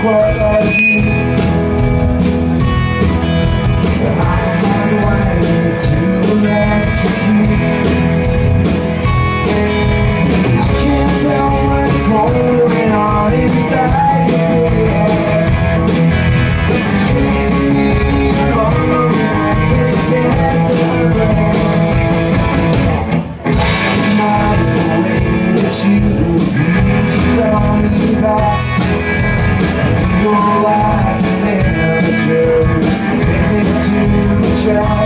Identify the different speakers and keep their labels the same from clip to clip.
Speaker 1: quite like you. Why I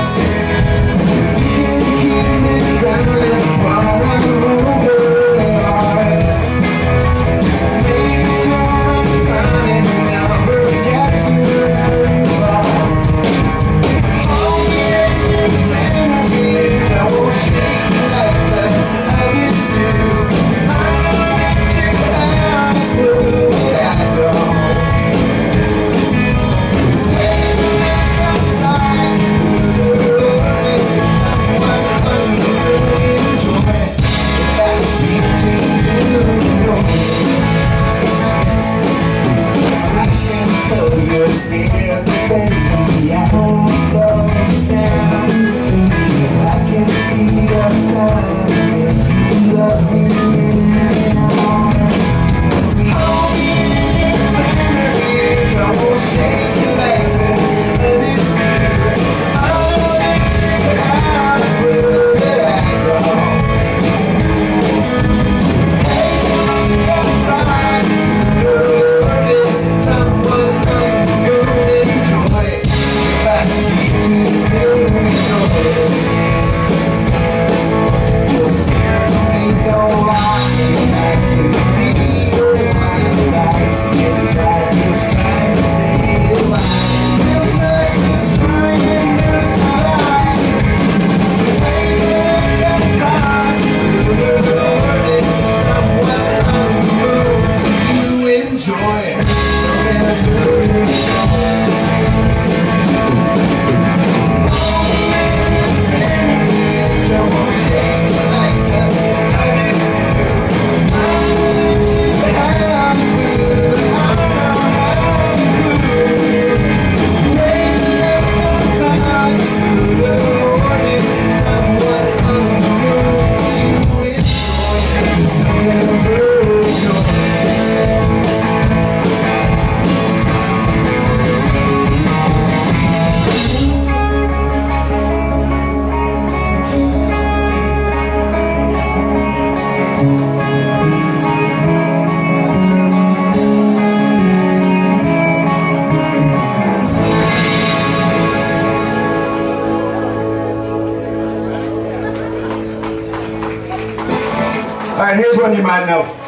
Speaker 1: All right, here's one you might know.